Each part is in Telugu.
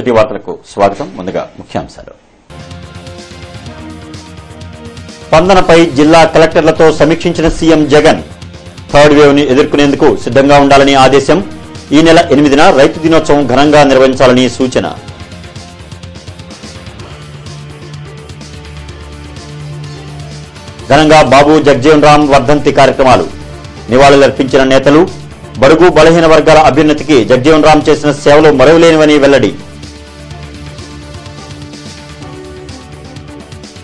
సిటీ వార్తలకు స్వాగతం. ముందుగా ముఖ్యాంశాలు. స్పందనపై జిల్లా కలెక్టర్లతో సమీక్షించిన సీఎం జగన్ థర్డ్ వేవ్ని ఎదుర్కొనేందుకు సిద్ధంగా ఉండాలని ఆదేశం. ఈ నెల ఎనిమిదిన రైతు దినోత్సవం ఘనంగా నిర్వహించాలని సూచన. ఘనంగా బాబు జగ్జీవన్ రామ్ వర్ధంతి కార్యక్రమాలు. నివాళులర్పించిన నేతలు బడుగు బలహీన వర్గాల అభ్యున్నతికి జగ్జీవన్ రామ్ చేసిన సేవలు మరవలేనివని వెల్లడి.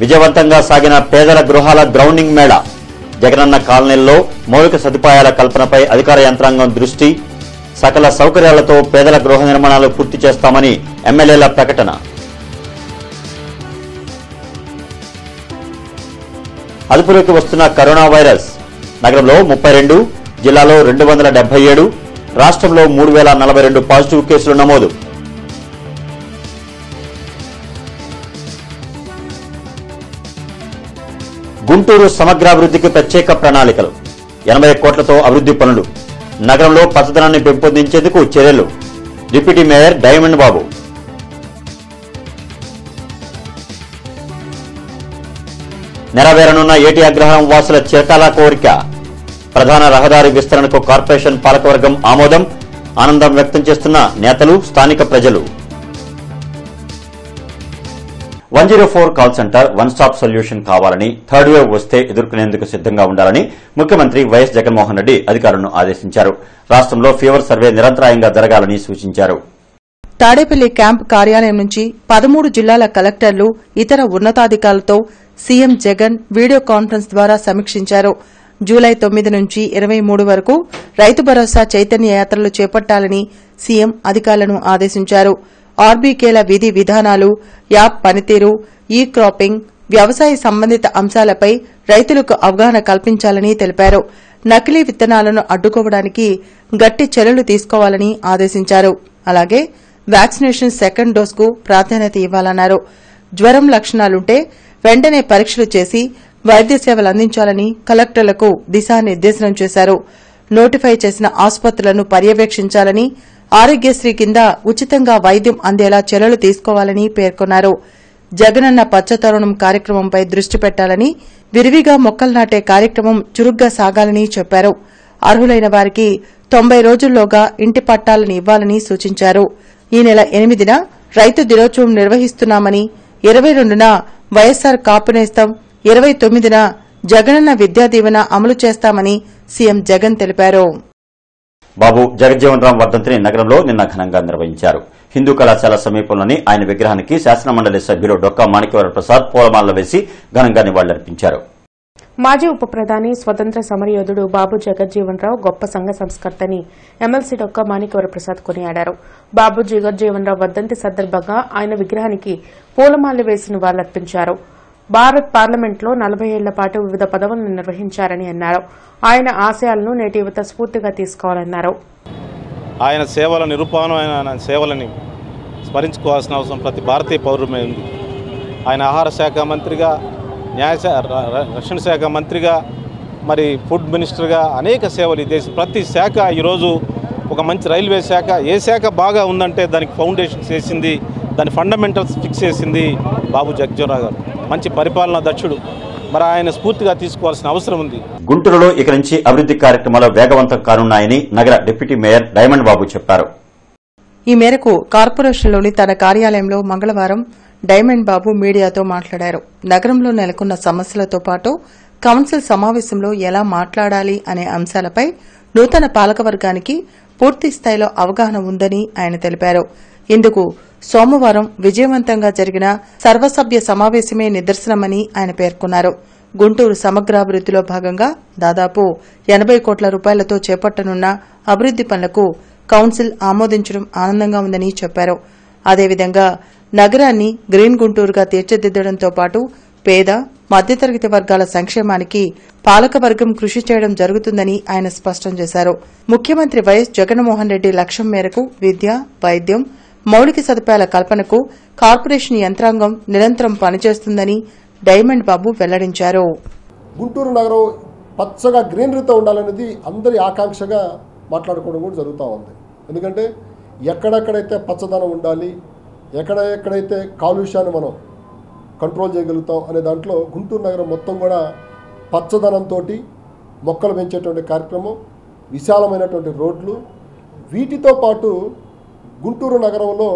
విజయవంతంగా సాగిన పేదల గృహాల గ్రౌండింగ్ మేళా జగనన్న కాలనీల్లో మౌలిక సదుపాయాల కల్పనపై అధికార యంత్రాంగం దృష్టి సకల సౌకర్యాలతో పేదల గృహ నిర్మాణాలు పూర్తి చేస్తామని ఎమ్మెల్యేల ప్రకటన. అదుపులోకి వస్తున్న కరోనా వైరస్ నగరంలో ముప్పై రెండు జిల్లాలో రెండు వందల డెబ్బై ఏడు రాష్ట్రంలో మూడు వేల నలభై రెండు పాజిటివ్ కేసులు నమోదు. గుంటూరు సమగ్రాభివృద్ధికి ప్రత్యేక ప్రణాళికలు. ఎనభై కోట్లతో అభివృద్ధి పనులు. నగరంలో పచ్చదనాన్ని పెంపొందించేందుకు చర్యలు. Deputy mayor diamond Babu. నెరవేరనున్న Eti Agraharam వాసుల చిరకాల కోరిక. ప్రధాన రహదారి విస్తరణకు కార్పొరేషన్ పాలకవర్గం ఆమోదం. ఆనందం వ్యక్తం చేస్తున్న నేతలు స్థానిక ప్రజలు. One zero four call centre one stop solution కావాలని థర్డ్ వేవ్ వస్తే ఎదుర్కొనేందుకు సిద్ధంగా ఉండాలని ముఖ్యమంత్రి వైఎస్ జగన్మోహన్ రెడ్డి అధికారులను ఆదేశించారు. రాష్ట్రంలో ఫీవర్ సర్వే నిరంతరాయంగా జరగాలని సూచించారు. తాడేపల్లి క్యాంప్ కార్యాలయం నుంచి పదమూడు జిల్లాల కలెక్టర్లు ఇతర ఉన్నతాధికారులతో సీఎం జగన్ వీడియో కాన్ఫరెన్స్ ద్వారా సమీక్షించారు. జూలై తొమ్మిది నుంచి ఇరవై మూడు వరకు రైతు భరోసా చైతన్య యాత్రలు చేపట్టాలని సీఎం అధికారులను ఆదేశించారు. ఆర్బీకేల విధి విధానాలు యాప్ పనితీరు ఈ క్రాపింగ్ వ్యవసాయ సంబంధిత అంశాలపై రైతులకు అవగాహన కల్పించాలని తెలిపారు. నకిలీ విత్తనాలను అడ్డుకోవడానికి గట్టి చర్యలు తీసుకోవాలని ఆదేశించారు. అలాగే వ్యాక్సినేషన్ సెకండ్ డోస్కు ప్రాధాన్యత ఇవ్వాలన్నారు. జ్వరం లక్షణాలుంటే వెంటనే పరీక్షలు చేసి వైద్య సేవలు అందించాలని కలెక్టర్లకు దిశానిర్దేశనం చేశారు. నోటిఫై చేసిన ఆసుపత్రులను పర్యవేక్షించాలని ఆరోగ్యశ్రీ కింద ఉచితంగా వైద్యం అందేలా చర్యలు తీసుకోవాలని పేర్కొన్నారు. జగనన్న పచ్చతరుణం కార్యక్రమంపై దృష్టి పెట్టాలని విరివిగా మొక్కలు నాటే కార్యక్రమం చురుగ్గా సాగాలని చెప్పారు. అర్హులైన వారికి తొంభై రోజుల్లోగా ఇంటి పట్టాలను ఇవ్వాలని సూచించారు. ఈ నెల ఎనిమిదిన రైతు దినోత్సవం నిర్వహిస్తున్నామని ఇరవై రెండున వైఎస్సార్ కాపునేస్తం ఇరవై తొమ్మిదిన జగనన్న విద్యా దీవెన అమలు చేస్తామని సీఎం జగన్ తెలిపారు. బాబు జగజ్జీవన్ రామ్ వర్ధంతిని నగరంలో నిన్న ఘనంగా నిర్వహించారు. హిందూ కళాశాల సమీపంలోని ఆయన విగ్రహానికి శాసనమండలి సభ్యులు డొక్కా మాణిక్యవర ప్రసాద్ పూలమాలలు వేసి ఘనంగా నివాళులర్పించారు. మాజీ ఉప ప్రధాని స్వతంత్ర సమరయోధుడు బాబు జగజ్జీవన్ రావు గొప్ప సంఘ సంస్కర్తని ఎమ్మెల్సీ డొక్క మాణిక్యవర ప్రసాద్ కొనియాడారు. బాబు జగజ్జీవన్ రావు వర్ధంతి సందర్భంగా ఆయన విగ్రహానికి పూలమాలలు వేసి నివాళులర్పించారు. భారత్ పార్లమెంట్లో నలభై ఏళ్ళ పాటు వివిధ పదవులను నిర్వహించారని అన్నారు. ఆయన ఆశయాలను నేటి యువత స్ఫూర్తిగా తీసుకోవాలన్నారు. ఆయన సేవల నిరూపణ ఆయన సేవలని స్మరించుకోవాల్సిన అవసరం ప్రతి భారతీయ పౌరుమే ఉంది. ఆయన ఆహార శాఖ మంత్రిగా న్యాయ ర- రక్షణ శాఖ మంత్రిగా మరి ఫుడ్ మినిస్టర్గా అనేక సేవలు ఈ దేశం ప్రతి శాఖ ఈరోజు ఒక మంచి రైల్వే శాఖ ఏ శాఖ బాగా ఉందంటే దానికి ఫౌండేషన్స్ వేసింది దాని ఫండమెంటల్స్ ఫిక్స్ చేసింది బాబు జగజ్జీవనరావు గారు. మంచి పరిపాలనా దక్షుడు. మరి ఆయన స్ఫూర్తిగా తీసుకోవాల్సిన అవసరం ఉంది. గుంటూరులో ఇక నుంచి అభివృద్ది కార్యక్రమాలు వేగవంతం కానున్నాయని నగర డిప్యూటీ మేయర్ డైమండ్ బాబు చెప్పారు. ఈ మేరకు కార్పొరేషన్లోని తన కార్యాలయంలో మంగళవారం డైమండ్ బాబు మీడియాతో మాట్లాడారు. నగరంలో నెలకొన్న సమస్యలతో పాటు కౌన్సిల్ సమావేశంలో ఎలా మాట్లాడాలి అనే అంశాలపై నూతన పాలకవర్గానికి పూర్తి స్థాయిలో అవగాహన ఉందని ఆయన తెలిపారు. ఇందుకు సోమవారం విజయవంతంగా జరిగిన సర్వసభ్య సమావేశమే నిదర్శనమని ఆయన పేర్కొన్నారు. గుంటూరు సమగ్రాభివృద్దిలో భాగంగా దాదాపు ఎనబై కోట్ల రూపాయలతో చేపట్టనున్న అభివృద్ది పనులకు కౌన్సిల్ ఆమోదించడం ఆనందంగా ఉందని చెప్పారు. అదేవిధంగా నగరాన్ని గ్రీన్ గుంటూరుగా తీర్చిదిద్దడంతో పాటు పేద మధ్యతరగతి వర్గాల సంక్షేమానికి పాలకవర్గం కృషి చేయడం జరుగుతుందని ఆయన స్పష్టం చేశారు. ముఖ్యమంత్రి వైఎస్ జగన్మోహన్ రెడ్డి లక్ష్యం మేరకు విద్య వైద్యం మౌలిక సదుపాయాల కల్పనకు కార్పొరేషన్ యంత్రాంగం నిరంతరం పనిచేస్తుందని డైమండ్ బాబు వెల్లడించారు. గుంటూరు నగరం పచ్చగా గ్రీనరీతో ఉండాలనేది అందరి ఆకాంక్షగా మాట్లాడుకోవడం కూడా జరుగుతూ ఉంది. ఎందుకంటే ఎక్కడెక్కడైతే పచ్చదనం ఉండాలి ఎక్కడెక్కడైతే కాలుష్యాన్ని మనం కంట్రోల్ చేయగలుగుతాం అనే దాంట్లో గుంటూరు నగరం మొత్తం కూడా పచ్చదనంతో మొక్కలు పెంచేటువంటి కార్యక్రమం విశాలమైనటువంటి రోడ్లు వీటితో పాటు గుంటూరు నగరంలో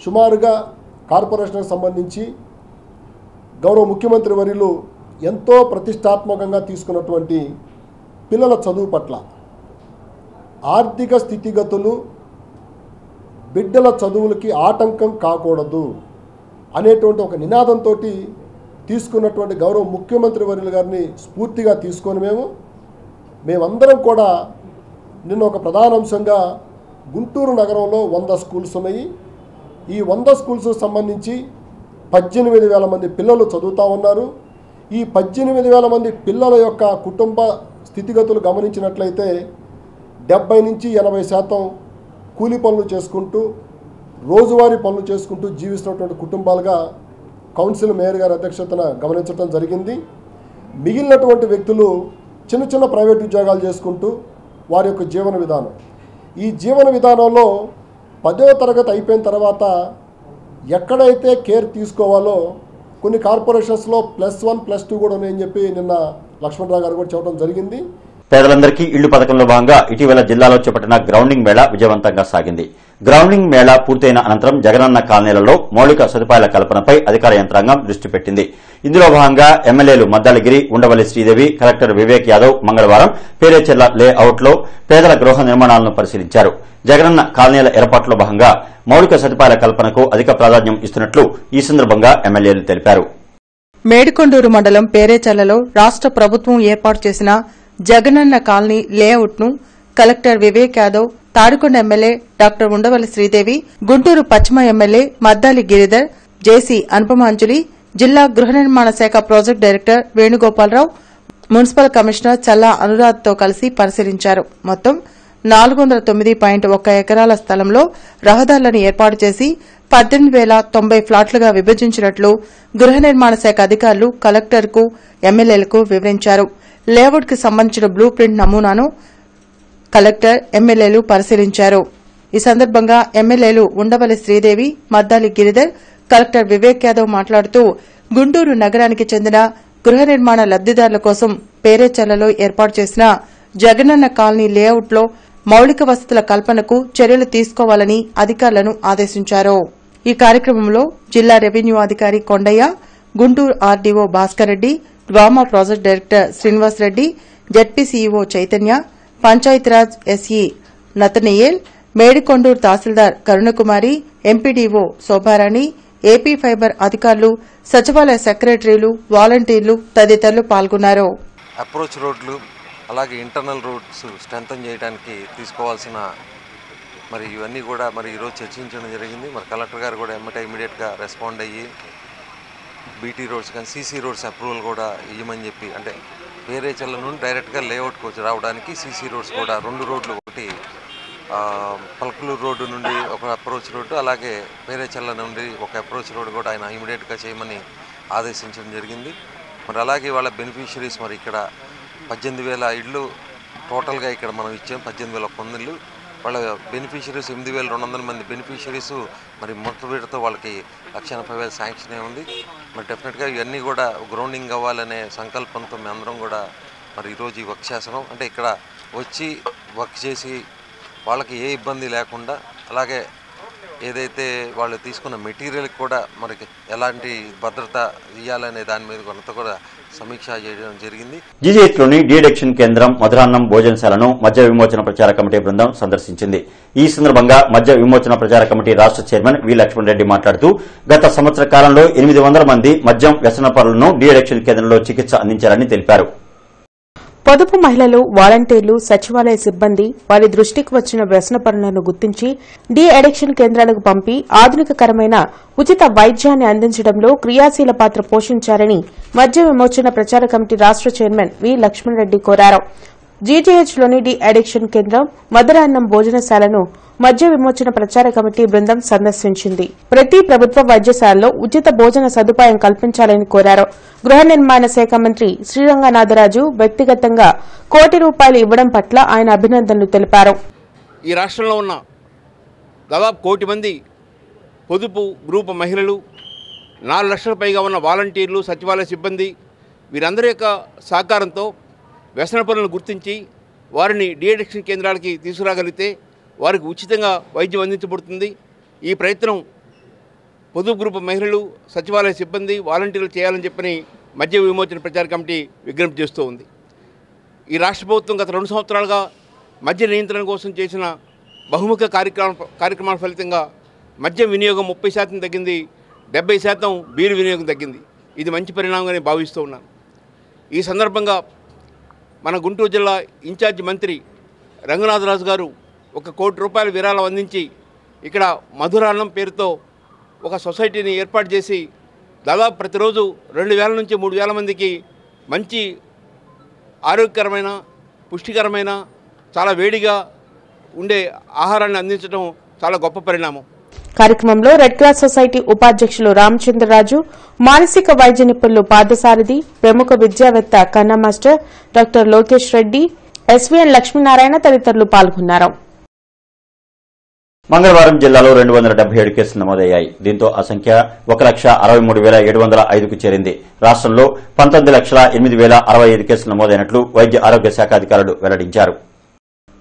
సుమారుగా కార్పొరేషన్కి సంబంధించి గౌరవ ముఖ్యమంత్రి వర్యులు ఎంతో ప్రతిష్టాత్మకంగా తీసుకున్నటువంటి పిల్లల చదువు పట్ల ఆర్థిక స్థితిగతులు బిడ్డల చదువులకి ఆటంకం కాకూడదు. అనేటువంటి ఒక నినాదంతో తీసుకున్నటువంటి గౌరవ ముఖ్యమంత్రి వర్యుల గారిని స్ఫూర్తిగా తీసుకొని మేము మేమందరం కూడా నిన్న ఒక ప్రధాన అంశంగా గుంటూరు నగరంలో వంద స్కూల్స్ ఉన్నాయి. ఈ వంద స్కూల్స్ సంబంధించి పద్దెనిమిది వేల మంది పిల్లలు చదువుతూ ఉన్నారు. ఈ పద్దెనిమిది వేల మంది పిల్లల యొక్క కుటుంబ స్థితిగతులు గమనించినట్లయితే డెబ్బై నుంచి ఎనభై శాతం కూలి పనులు చేసుకుంటూ రోజువారీ పనులు చేసుకుంటూ జీవిస్తున్నటువంటి కుటుంబాలుగా కౌన్సిల్ మేయర్ గారి అధ్యక్షతన గమనించడం జరిగింది. మిగిలినటువంటి వ్యక్తులు చిన్న చిన్న ప్రైవేట్ ఉద్యోగాలు చేసుకుంటూ వారి యొక్క జీవన విధానం. ఈ జీవన విధానంలో పదవ తరగతి అయిపోయిన తర్వాత ఎక్కడైతే కేర్ తీసుకోవాలో కొన్ని కార్పొరేషన్స్లో ప్లస్ వన్ ప్లస్ టూ కూడా ఉన్నాయని చెప్పి నిన్న లక్ష్మణరావు గారు కూడా చెప్పడం జరిగింది. పేదలందరికీ ఇళ్ళు పథకంలో భాగంగా ఇటీవల జిల్లాలో చేపట్టిన గ్రౌండింగ్ మేళా విజయవంతంగా సాగింది. గ్రౌండింగ్ మేళా పూర్తయిన అనంతరం జగనన్న కాలనీలలో మౌలిక సదుపాయాల కల్పనపై అధికార యంత్రాంగం దృష్టి పెట్టింది. ఇందులో భాగంగా ఎమ్మెల్యేలు మద్దాలగిరి ఉండవల్లి శ్రీదేవి కలెక్టర్ వివేక్ యాదవ్ మంగళవారం పేరేచెర్ల లేఅవుట్లో పేదల గృహ నిర్మాణాలను పరిశీలించారు. జగనన్న కాలనీల ఏర్పాట్లో భాగంగా మౌలిక సదుపాయాల కల్పనకు అధిక ప్రాధాన్యం ఇస్తున్నట్లు ఈ సందర్భంగా ఎమ్మెల్యేలు తెలిపారు. మేడికొండూరు మండలం పేరేచర్లలో రాష్ట ప్రభుత్వం ఏర్పాటు చేసిన జగనన్న కాలనీ లేఅవుట్ను collector Vivek Yadav Tadikonda MLA doctor Undavalli Sridevi Guntur పశ్చిమ ఎమ్మెల్యే మద్దాలి గిరిధర్ జేసీ అనుపమాంజలి జిల్లా గృహ నిర్మాణ శాఖ project director Venugopalarao municipal commissioner Challa అనురాధ్తో కలిసి పరిశీలించారు. మొత్తం నాలుగు వందల తొమ్మిది పాయింట్ ఒక్క ఎకరాల స్థలంలో రహదారులను ఏర్పాటు చేసి పద్దెనిమిది వేల తొంభై ఫ్లాట్లుగా విభజించినట్లు గృహ నిర్మాణ శాఖ అధికారులు కలెక్టర్కు ఎమ్మెల్యేలకు వివరించారు. లేఅవుట్కి సంబంధించిన బ్లూ ప్రింట్ నమూనాను కలెక్టర్ ఎమ్మెల్యేలు పరిశీలించారు. ఈ సందర్భంగా ఎమ్మెల్యేలు ఉండవల్లి శ్రీదేవి మద్దాలి గిరిధర్ కలెక్టర్ వివేక్ యాదవ్ మాట్లాడుతూ గుంటూరు నగరానికి చెందిన గృహ నిర్మాణ లబ్దిదారుల కోసం పేరేచర్లలో ఏర్పాటు చేసిన జగనన్న కాలనీ లేఅవుట్లో మౌలిక వసతుల కల్పనకు చర్యలు తీసుకోవాలని అధికారులను ఆదేశించారు. ఈ కార్యక్రమంలో జిల్లా రెవెన్యూ అధికారి Kondaiah Guntur RDO Bhaskar Reddy DWAMA project director Srinivas Reddy ZP CEO Chaitanya Panchayatiraj SE Nathaniel Medikonduru tahsildar Karunakumari MPDO Shobharani AP fibre అధికారులు సచివాలయ సెక్రటరీలు వాలంటీర్లు తదితరులు పాల్గొన్నారు. అప్రోచ్ రోడ్లు అలాగే ఇంటర్నల్ రోడ్స్ స్ట్రెంథన్ చేయడానికి తీసుకోవాల్సిన మరి ఇవన్నీ కూడా మరి ఈరోజు చర్చించడం జరిగింది. మరి కలెక్టర్ గారు కూడా ఎమ్మటే ఇమీడియట్గా రెస్పాండ్ అయ్యి బీటీ రోడ్స్ కానీ సీసీ రోడ్స్ అప్రూవల్ కూడా ఇవ్వమని చెప్పి అంటే వేరే చెల్ల నుండి డైరెక్ట్గా లేఅవుట్కి వచ్చి రావడానికి సీసీ రోడ్స్ కూడా రెండు రోడ్లు ఒకటి పల్కలూరు రోడ్డు నుండి ఒక అప్రోచ్ రోడ్డు అలాగే వేరే చెల్ల నుండి ఒక అప్రోచ్ రోడ్డు కూడా ఆయన ఇమీడియట్గా చేయమని ఆదేశించడం జరిగింది. మరి అలాగే వాళ్ళ బెనిఫిషరీస్ మరి ఇక్కడ పద్దెనిమిది వేల ఇళ్ళు టోటల్గా ఇక్కడ మనం ఇచ్చాం పద్దెనిమిది వేల పొందిళ్ళు వాళ్ళ బెనిఫిషరీస్ ఎనిమిది వేల రెండు వందల మంది బెనిఫిషరీస్ మరి మొత్తం వీటితో వాళ్ళకి లక్ష ఎనభై వేల శాంక్షన్ అయి ఉంది. మరి డెఫినెట్గా ఇవన్నీ కూడా గ్రౌండింగ్ అవ్వాలనే సంకల్పంతో మేమందరం కూడా మరి ఈరోజు ఈ వర్క్ చేస్తున్నాం. అంటే ఇక్కడ వచ్చి వర్క్ చేసి వాళ్ళకి ఏ ఇబ్బంది లేకుండా అలాగే ఏదైతే వాళ్ళు తీసుకున్న మెటీరియల్కి కూడా మనకి ఎలాంటి భద్రత ఇవ్వాలనే దాని మీద కొంత కూడా సమీక్ష చేయడం జరిగింది. జీజీహెచ్లోని డిడక్షన్ కేంద్రం మధురాన్నం భోజనశాలను మద్య విమోచన ప్రచార కమిటీ బృందం సందర్శించింది. ఈ సందర్భంగా మద్య విమోచన ప్రచార కమిటీ రాష్ట చైర్మన్ వి లక్ష్మణ్ రెడ్డి మాట్లాడుతూ గత సంవత్సర కాలంలో ఎనిమిది వందల మంది మద్యం వ్యసనపరులను డిఎడక్షన్ కేంద్రంలో చికిత్స అందించారని తెలిపారు. పొదుపు మహిళలు వాలంటీర్లు సచివాలయ సిబ్బంది వారి దృష్టికి వచ్చిన వ్యసన పనులను గుర్తించి డీ అడిక్షన్ కేంద్రాలకు పంపి ఆధునికకరమైన ఉచిత వైద్యాన్ని అందించడంలో క్రియాశీల పాత్ర పోషించారని మద్య విమోచన ప్రచార కమిటీ రాష్ట చైర్మన్ వి లక్ష్మణ్ రెడ్డి కోరారు. జీటీహెచ్లోని డి అడిక్షన్ కేంద్రం మధురాన్నం భోజనశాలను మద్య విమోచన ప్రచార కమిటీ బృందం సందర్శించింది. ప్రతి ప్రభుత్వ వైద్యశాలలో ఉచిత భోజన సదుపాయం కల్పించాలని కోరారు. గృహ నిర్మాణ శాఖ మంత్రి శ్రీరంగనాథరాజు వ్యక్తిగతంగా కోటి రూపాయలు ఇవ్వడం పట్ల ఆయన అభినందనలు తెలిపారు. ఈ రాష్ట్రంలో ఉన్న దాదాపు కోటి మంది పొదుపు గ్రూప్ మహిళలు నాలుగు లక్షల పైగా ఉన్న వాలంటీర్లు సచివాలయ సిబ్బంది వీరందరి యొక్క సహకారంతో వ్యసన పనులను గుర్తించి వారిని డిఎడిక్షన్ కేంద్రాలకి తీసుకురాగలిగితే వారికి ఉచితంగా వైద్యం అందించబడుతుంది. ఈ ప్రయత్నం పొదుపు గ్రూప్ మహిళలు సచివాలయ సిబ్బంది వాలంటీర్లు చేయాలని చెప్పని మద్య విమోచన ప్రచార కమిటీ విజ్ఞప్తి చేస్తూ ఉంది. ఈ రాష్ట్ర ప్రభుత్వం గత రెండు సంవత్సరాలుగా మద్య నియంత్రణ కోసం చేసిన బహుముఖ కార్యక్రమ కార్యక్రమాల ఫలితంగా మద్య వినియోగం ముప్పై శాతం తగ్గింది డెబ్బై శాతం బీరు వినియోగం తగ్గింది. ఇది మంచి పరిణామంగా నేను భావిస్తూ ఉన్నాను. ఈ సందర్భంగా మన గుంటూరు జిల్లా ఇన్ఛార్జి మంత్రి రంగనాథరాజు గారు ఒక కోటి రూపాయల విరాళం అందించి ఇక్కడ మధురాన్నం పేరుతో ఒక సొసైటీని ఏర్పాటు చేసి దాదాపు ప్రతిరోజు రెండు వేల నుంచి మూడు వేల మందికి మంచి ఆరోగ్యకరమైన పుష్టికరమైన చాలా వేడిగా ఉండే ఆహారాన్ని అందించడం చాలా గొప్ప పరిణామం. కార్యక్రమంలో రెడ్ క్రాస్ సొసైటీ ఉపాధ్యక్షులు రామచంద్రరాజు మానసిక వైద్య నిపుణులు పార్థసారథి ప్రముఖ విద్యావేత్త Kanna master doctor Lokesh Reddy SVN Lakshminarayana తదితరులు పాల్గొన్నారు. మంగళవారం జిల్లాలో రెండు వందల డెబ్బై ఏడు కేసులు నమోదయ్యాయి. దీంతో ఆ సంఖ్య ఒక లక్ష అరవై మూడు వేల ఏడు వందల ఐదుకు చేరింది. రాష్టంలో పంతొమ్మిది లక్షల ఎనిమిది వేల అరవై ఐదు కేసులు నమోదైనట్లు వైద్య ఆరోగ్య శాఖ అధికారులు వెల్లడించారు.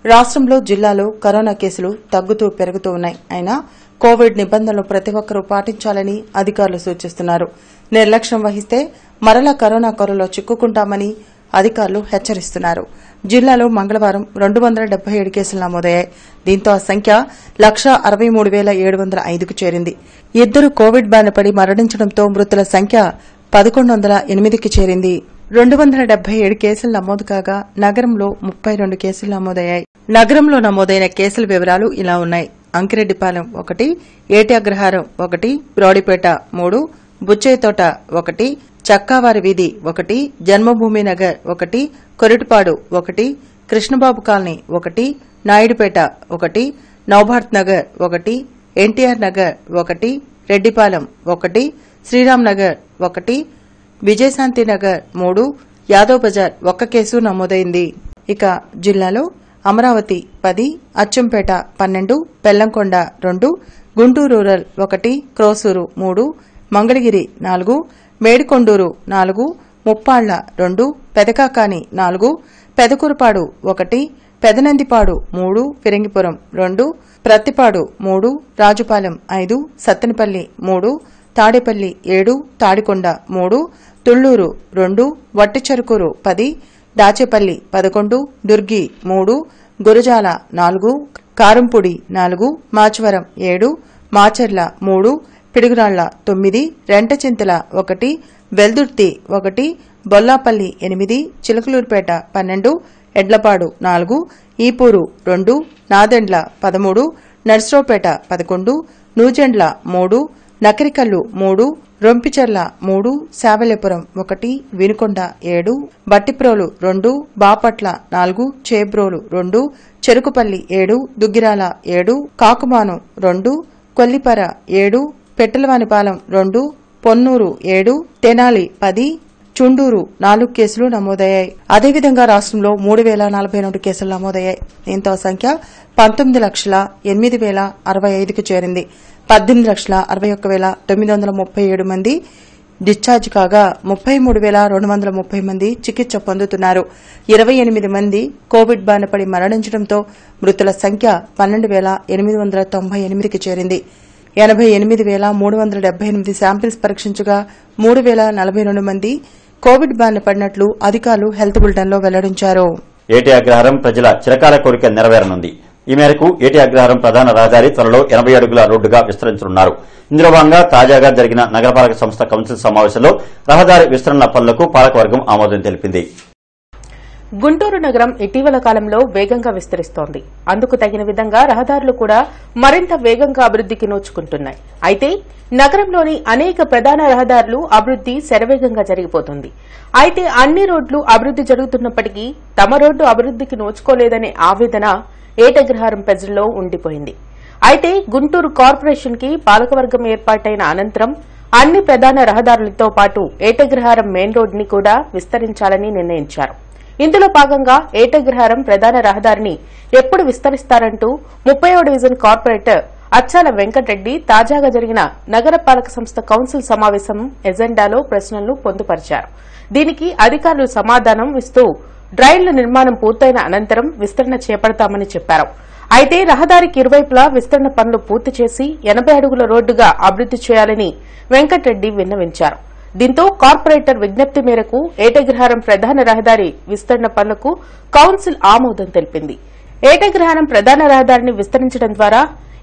రాష్ట్రంలో జిల్లాలో కరోనా కేసులు తగ్గుతూ పెరుగుతూ ఉన్నాయి. అయినా కోవిడ్ నిబంధనలు ప్రతి ఒక్కరూ పాటించాలని అధికారులు సూచిస్తున్నారు. నిర్లక్ష్యం వహిస్తే మరలా కరోనా కొరలో చిక్కుకుంటామని అధికారులు హెచ్చరిస్తున్నారు. జిల్లాలో మంగళవారం రెండు వందల డెబ్బై ఏడు కేసులు నమోదయ్యాయి. దీంతో ఆ సంఖ్య లక్ష అరవై మూడు వేల ఏడు వందల ఐదుకు చేరింది. ఇద్దరు కోవిడ్ బారిన పడి మరణించడంతో మృతుల సంఖ్య పదకొండు వందల ఎనిమిదికి చేరింది. రెండు వందల డెబ్బై ఏడు కేసులు నమోదు కాగా నగరంలో ముప్పై రెండు కేసులు నమోదయ్యాయి. నగరంలో నమోదైన కేసుల వివరాలు ఇలా ఉన్నాయి. అంకిరెడ్డిపాలెం ఒకటి ఏటి అగ్రహారం ఒకటి బ్రాడిపేట మూడు బుచ్చయ్యతోట ఒకటి చక్కావారి వీధి ఒకటి జన్మభూమి నగర్ ఒకటి కొరిటిపాడు ఒకటి కృష్ణబాబు కాలనీ ఒకటి నాయుడుపేట ఒకటి నవభారత్ నగర్ ఒకటి ఎన్టీఆర్ నగర్ ఒకటి రెడ్డిపాలెం ఒకటి శ్రీరామ్ నగర్ ఒకటి విజయశాంతి నగర్ మూడు యాదవ్ బజార్ ఒక్క కేసు నమోదైంది. ఇక జిల్లాలో అమరావతి పది అచ్చంపేట పన్నెండు పెల్లంకొండ రెండు గుంటూరు రూరల్ ఒకటి క్రోసూరు మూడు మంగళగిరి నాలుగు మేడికొండూరు నాలుగు ముప్పాళ్ళ రెండు పెదకాకాని నాలుగు పెదకూరుపాడు ఒకటి పెదనందిపాడు మూడు ఫిరంగిపురం రెండు ప్రత్తిపాడు మూడు రాజుపాలెం ఐదు సత్తెనపల్లి మూడు తాడేపల్లి ఏడు తాడికొండ మూడు తుళ్ళూరు రెండు వట్టిచెరుకూరు పది దాచేపల్లి పదకొండు దుర్గి మూడు గురజాల నాలుగు కారంపొడి నాలుగు మాచవరం ఏడు మాచర్ల మూడు పిడుగురాళ్ళ తొమ్మిది రెంటచింతల ఒకటి వెల్దుర్తి ఒకటి బొల్లాపల్లి ఎనిమిది చిలకలూరుపేట పన్నెండు ఎడ్లపాడు నాలుగు ఈపూరు రెండు నాదెండ్ల పదమూడు నర్సరావుపేట పదకొండు నూజెండ్ల మూడు నకరికల్లు మూడు రొంపిచెర్ల మూడు శావల్యపురం ఒకటి వినుకొండ ఏడు బట్టిప్రోలు రెండు బాపట్ల నాలుగు చేబ్రోలు రెండు చెరుకుపల్లి ఏడు దుగ్గిరాల ఏడు కాకుమాను రెండు కొల్లిపర ఏడు పెట్టలవానిపాలెం రెండు పొన్నూరు ఏడు తెనాలి పది చుండూరు నాలుగు కేసులు నమోదయ్యాయి. అదేవిధంగా రాష్ట్రంలో మూడు వేల నలభై రెండు కేసులు నమోదయ్యాయి. దీంతో ఆ సంఖ్య పంతొమ్మిది లక్షల ఎనిమిది వేల అరవై ఐదుకు చేరింది. పద్దెనిమిది లక్షల అరవై ఒక్క వేల తొమ్మిది వందల ముప్పై ఏడు మంది డిశ్చార్జ్ కాగా ముప్పై మూడు వేల రెండు వందల ముప్పై మంది చికిత్స పొందుతున్నారు. ఇరవై ఎనిమిది మంది కోవిడ్ బారిన పడి మరణించడంతో మృతుల సంఖ్య పన్నెండు వేల ఎనిమిది వందల తొంభై ఎనిమిదికి చేరింది. ఎనభై ఎనిమిది వేల మూడు వందల డెబ్బై ఎనిమిది శాంపిల్స్ పరీక్షించగా మూడు వేల నలభై రెండు మంది కోవిడ్ బారిన పడినట్లు అధికారులు హెల్త్ బులెటిన్లో వెల్లడించారు. ఏటీ అగ్రహారం ప్రజల చిరకాల కోరిక నెరవేరనుంది. ఈ మేరకు ఏటీ అగ్రహారం ప్రధాన రహదారి త్వరలో ఎనభై అడుగుల రోడ్డుగా విస్తరించనున్నారు. ఇందులో భాగంగా తాజాగా జరిగిన నగరపాలక సంస్థ కౌన్సిల్ సమావేశంలో రహదారి విస్తరణ పనులకు పాలకవర్గం ఆమోదం తెలిపింది. గుంటూరు నగరం ఇటీవల కాలంలో వేగంగా విస్తరిస్తోంది. అందుకు తగిన విధంగా రహదారులు కూడా మరింత వేగంగా అభివృద్దికి నోచుకుంటున్నాయి. అయితే నగరంలోని అనేక ప్రధాన రహదారులు అభివృద్ది శరవేగంగా జరిగిపోతుంది. అయితే అన్ని రోడ్లు అభివృద్ది జరుగుతున్నప్పటికీ తమ రోడ్డు అభివృద్దికి నోచుకోలేదనే ఆవేదన ఏటగ్రహారం ప్రజల్లో ఉండిపోయింది. అయితే గుంటూరు కార్పొరేషన్కి పాలకవర్గం ఏర్పాటైన అనంతరం అన్ని ప్రధాన రహదారులతో పాటు ఏటగ్రహారం మెయిన్ రోడ్ని కూడా విస్తరించాలని నిర్ణయించారు. ఇందులో భాగంగా ఏటగ్రహారం ప్రధాన రహదారిని ఎప్పుడు విస్తరిస్తారంటూ ముప్పయో డివిజన్ కార్పొరేటర్ అచ్చాల వెంకటరెడ్డి తాజాగా జరిగిన నగరపాలక సంస్థ కౌన్సిల్ సమావేశం ఎజెండాలో ప్రశ్నలను పొందుపరిచారు. దీనికి అధికారులు సమాధానం ఇస్తూ డ్రైన్ల నిర్మాణం పూర్తయిన అనంతరం విస్తరణ చేపడతామని చెప్పారు. అయితే రహదారికి ఇరువైపులా విస్తరణ పనులు పూర్తి చేసి ఎనబై అడుగుల రోడ్డుగా అభివృద్ది చేయాలని వెంకటరెడ్డి విన్నవించారు. దీంతో కార్పొరేటర్ విజ్ఞప్తి మేరకు ఏటగ్రహారం ప్రధాన రహదారి విస్తరణ పనులకు కౌన్సిల్ ఆమోదం తెలిపింది. ఏటగ్రహారం ప్రధాన రహదారిని విస్తరించడం ద్వారా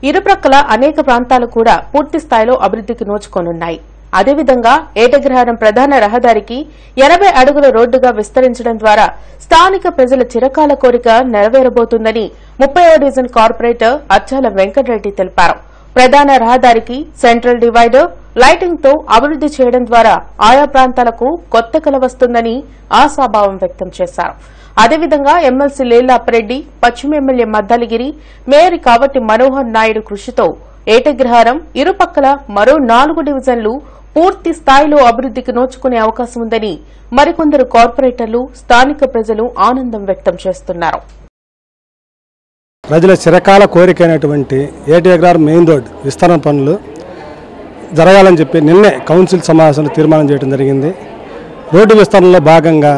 ఇరుప్రక్కల అనేక ప్రాంతాలు కూడా పూర్తి స్థాయిలో అభివృద్దికి నోచుకోనున్నాయి. అదేవిధంగా ఏటగ్రహారం ప్రధాన రహదారికి ఎనబై అడుగుల రోడ్డుగా విస్తరించడం ద్వారా స్థానిక ప్రజల చిరకాల కోరిక నెరవేరబోతుందని ముప్పై డివిజన్ కార్పొరేటర్ అచ్చాల వెంకటరెడ్డి తెలిపారు. ప్రధాన రహదారికి సెంట్రల్ డివైడర్ లైటింగ్తో అభివృద్ది చేయడం ద్వారా ఆయా ప్రాంతాలకు కొత్త కల వస్తుందని ఆశాభావం వ్యక్తం చేశారు. అదేవిధంగా ఎమ్మెల్సీ లేలాప్రెడ్డి పశ్చిమ ఎమ్మెల్యే మద్దలగిరి మేయర్ కావటి మనోహర్ నాయుడు కృషితో ఏటగ్రహారం ఇరుపక్కల మరో నాలుగు డివిజన్లు పూర్తి స్థాయిలో అభివృద్దికి నోచుకునే అవకాశం ఉందని మరికొందరు కార్పొరేటర్లు స్థానిక ప్రజలు ఆనందం వ్యక్తం చేస్తున్నారు. ప్రజల చిరకాల కోరికైనటువంటి ఏటీఎగ్రార్ మెయిన్ రోడ్ విస్తరణ పనులు జరగాలని చెప్పి నిన్నే కౌన్సిల్ సమావేశంలో తీర్మానం చేయడం జరిగింది. రోడ్డు విస్తరణలో భాగంగా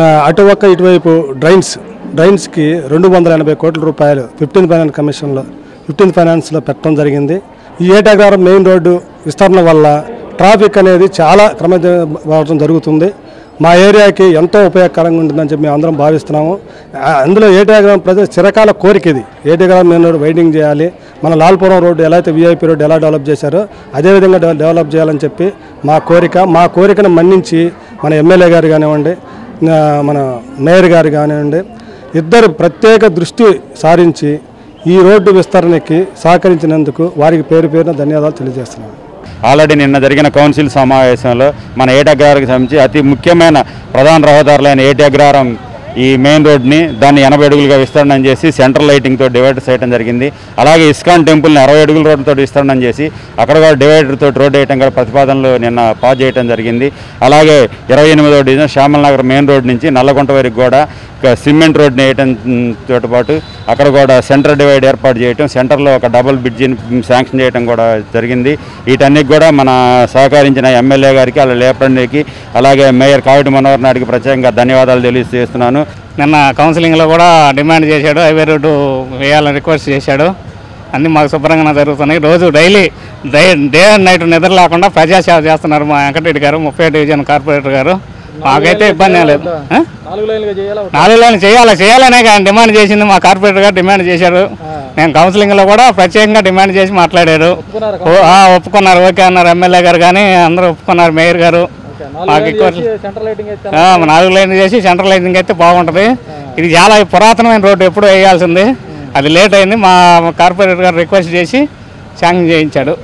ఆ, అటువక్క ఇటువైపు డ్రైన్స్ డ్రైన్స్కి రెండు వందల ఎనభై కోట్ల రూపాయలు ఫిఫ్టీన్ ఫైనాన్స్ కమిషన్లో ఫిఫ్టీన్ ఫైనాన్స్లో పెట్టడం జరిగింది. ఈ ఏటాగారం మెయిన్ రోడ్డు విస్తరణ వల్ల ట్రాఫిక్ అనేది చాలా క్రమం జరుగుతుంది. మా ఏరియాకి ఎంతో ఉపయోగకరంగా ఉంటుందని చెప్పి మేము అందరం భావిస్తున్నాము. అందులో అందులో ఏటాగ్రామ్ ప్రజల చిరకాల కోరిక ఇది. ఏటాగ్రామ్ మెయిన్ రోడ్ వైడింగ్ చేయాలి. మన లాల్పురం రోడ్డు ఎలా అయితే వీఐపీ రోడ్డు ఎలా డెవలప్ చేశారో అదేవిధంగా డెవలప్ చేయాలని చెప్పి మా కోరిక మా కోరికను మన్నించి మన ఎమ్మెల్యే గారు కానివ్వండి మన మేయర్ గారు కానివ్వండి ఇద్దరు ప్రత్యేక దృష్టి సారించి ఈ రోడ్డు విస్తరణకి సహకరించినందుకు వారికి పేరు పేరున ధన్యవాదాలు తెలియజేస్తున్నాను. ఆల్రెడీ నిన్న జరిగిన కౌన్సిల్ సమావేశంలో మన ఏటగ్రహానికి సంబంధించి అతి ముఖ్యమైన ప్రధాన రహదారులైన ఏటగ్రహారం ఈ మెయిన్ రోడ్ని దాన్ని ఎనభై అడుగులుగా విస్తరణ చేసి సెంట్రల్ లైటింగ్తో డివైడర్ చేయడం జరిగింది. అలాగే ఇస్కాన్ టెంపుల్ని అరవై అడుగుల రోడ్డుతో విస్తరణ చేసి అక్కడ కూడా డివైడర్ తోటి రోడ్ వేయటం కూడా ప్రతిపాదనలు నిన్న పాస్ చేయడం జరిగింది. అలాగే ఇరవై ఎనిమిదో division Shyamala Nagar main road నుంచి నల్లగుంట వరకు కూడా సిమెంట్ రోడ్ని వేయటం పాటు అక్కడ కూడా సెంటర్ డివైడ్ ఏర్పాటు చేయటం సెంటర్లో ఒక డబుల్ బ్రిడ్జిని శాంక్షన్ చేయడం కూడా జరిగింది. వీటన్నిటి కూడా మన సహకరించిన ఎమ్మెల్యే గారికి అలా లేపండికి అలాగే మేయర్ కావిటి మనోహర్ నాయుడికి ప్రత్యేకంగా ధన్యవాదాలు తెలియజేస్తున్నాను. నిన్న కౌన్సిలింగ్లో కూడా డిమాండ్ చేశాడు. హైవే రోడ్డు వేయాలని రిక్వెస్ట్ చేశాడు. అన్నీ మాకు శుభ్రంగా జరుగుతున్నాయి. రోజు daily day day and night నిద్ర లేకుండా ప్రజాసేవ చేస్తున్నారు మా వెంకటరెడ్డి గారు ముప్పై డివిజన్ కార్పొరేటర్ గారు. మాకైతే ఇబ్బంది లేదు? నాలుగు లైన్లు చేయాలి? చేయాలనే కానీ డిమాండ్ చేసింది మా కార్పొరేటర్ గారు డిమాండ్ చేశారు నేను కౌన్సిలింగ్లో కూడా ప్రత్యేకంగా డిమాండ్ చేసి మాట్లాడారు ఒప్పుకున్నారు. ఓకే అన్నారు. ఎమ్మెల్యే గారు కానీ అందరూ ఒప్పుకున్నారు. మేయర్ గారు. మాకు ఎక్కువ నాలుగు లైన్ చేసి సెంట్రల్ లైనింగ్ అయితే బాగుంటుంది. ఇది చాలా పురాతనమైన రోడ్డు ఎప్పుడూ వేయాల్సింది. అది లేట్ అయింది. మా కార్పొరేటర్ గారు రిక్వెస్ట్ చేసి శాంక్షన్ చేయించాడు.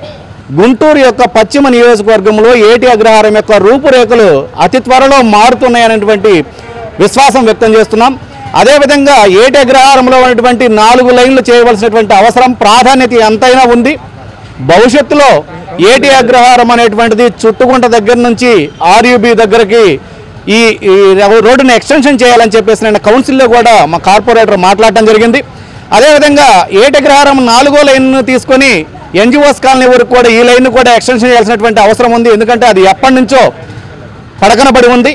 గుంటూరు యొక్క పశ్చిమ నియోజకవర్గంలో ఏటి అగ్రహారం యొక్క రూపురేఖలు అతి త్వరలో మారుతున్నాయనేటువంటి విశ్వాసం వ్యక్తం చేస్తున్నాం. అదేవిధంగా ఏటి అగ్రహారంలో ఉన్నటువంటి నాలుగు లైన్లు చేయవలసినటువంటి అవసరం ప్రాధాన్యత ఎంతైనా ఉంది. భవిష్యత్తులో ఏటి అగ్రహారం అనేటువంటిది చుట్టుకుంట దగ్గర నుంచి ఆర్యూబీ దగ్గరికి ఈ రోడ్డుని ఎక్స్టెన్షన్ చేయాలని చెప్పేసి నేను కౌన్సిల్లో కూడా మా కార్పొరేటర్ మాట్లాడటం జరిగింది. అదేవిధంగా ఏటగ్రహారం నాలుగో లైన్ను తీసుకొని ఎన్జిఓస్ కాలనీ వరకు కూడా ఈ లైన్ కూడా ఎక్స్టెన్షన్ చేయాల్సినటువంటి అవసరం ఉంది. ఎందుకంటే అది ఎప్పటి నుంచో పడకనబడి ఉంది.